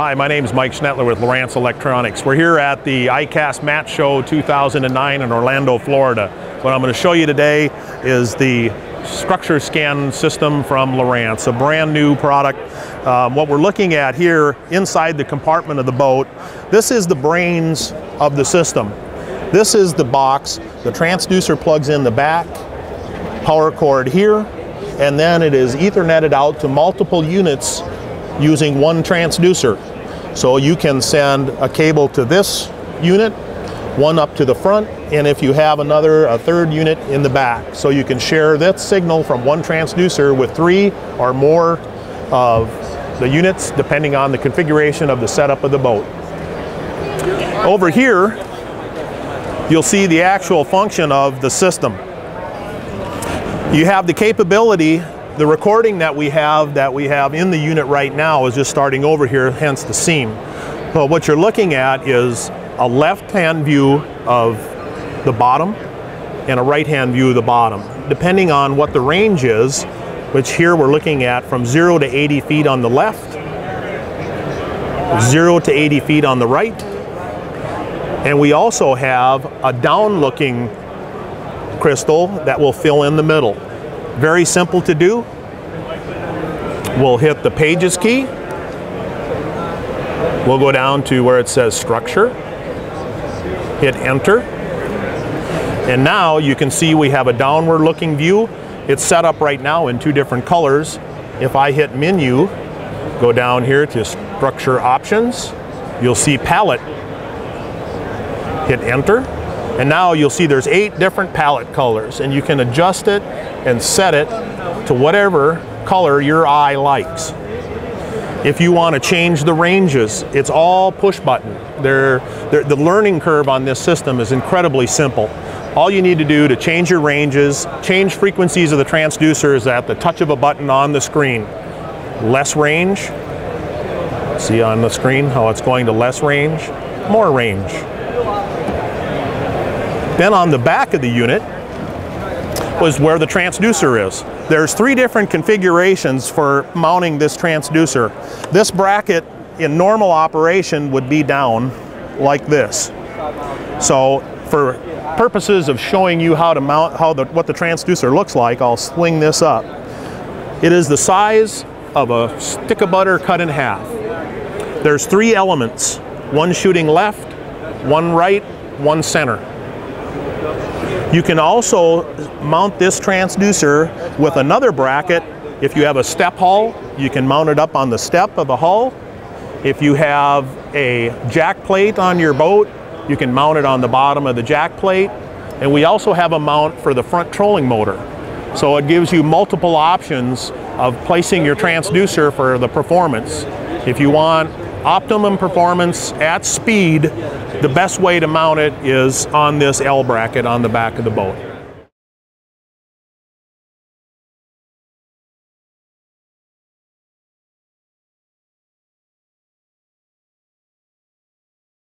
Hi, my name is Mike Schnetler with Lowrance Electronics. We're here at the ICAST Match Show 2009 in Orlando, Florida. What I'm going to show you today is the structure scan system from Lowrance, a brand new product. Um, what we're looking at here inside the compartment of the boat, this is the brains of the system. This is the box. The transducer plugs in the back, power cord here, and then it is etherneted out to multiple units using one transducer. So you can send a cable to this unit, one up to the front, and if you have another, a third unit in the back. So you can share that signal from one transducer with three or more of the units depending on the configuration of the setup of the boat. Over here, you'll see the actual function of the system. You have the capability the recording that we have that we have in the unit right now is just starting over here, hence the seam. But what you're looking at is a left-hand view of the bottom and a right-hand view of the bottom. Depending on what the range is, which here we're looking at from 0 to 80 feet on the left, 0 to 80 feet on the right, and we also have a down-looking crystal that will fill in the middle. Very simple to do. We'll hit the pages key. We'll go down to where it says structure. Hit enter. And now you can see we have a downward looking view. It's set up right now in two different colors. If I hit menu, go down here to structure options, you'll see palette. Hit enter. And now you'll see there's eight different palette colors and you can adjust it and set it to whatever color your eye likes. If you want to change the ranges, it's all push button. They're, they're, the learning curve on this system is incredibly simple. All you need to do to change your ranges, change frequencies of the transducers at the touch of a button on the screen. Less range, see on the screen how it's going to less range, more range. Then on the back of the unit was where the transducer is. There's three different configurations for mounting this transducer. This bracket in normal operation would be down like this. So for purposes of showing you how to mount, how the, what the transducer looks like, I'll swing this up. It is the size of a stick of butter cut in half. There's three elements, one shooting left, one right, one center. You can also mount this transducer with another bracket. If you have a step hull, you can mount it up on the step of the hull. If you have a jack plate on your boat, you can mount it on the bottom of the jack plate. And we also have a mount for the front trolling motor. So it gives you multiple options of placing your transducer for the performance. If you want optimum performance at speed, the best way to mount it is on this L bracket on the back of the boat.